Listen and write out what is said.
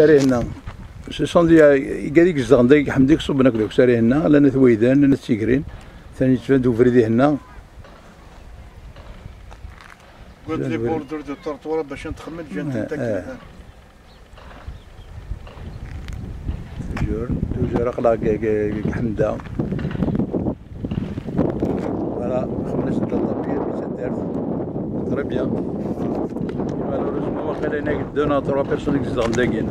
ساري هنا. سون دي كاديك الزغندي حمديك صوب ناك دوك ساري هنا لنا ثويدان لنا تيكرين. ثاني تفادو فريدي هنا. قلت لي. بوردر دو الترطوره باش نتخمد جنت آه، نتاكل آه. توجور توجور اخلاق حمدا فوالا خمس د الطبيعي اللي تدارت تري بيان Perenne, de notre personne qui s'en dégaine.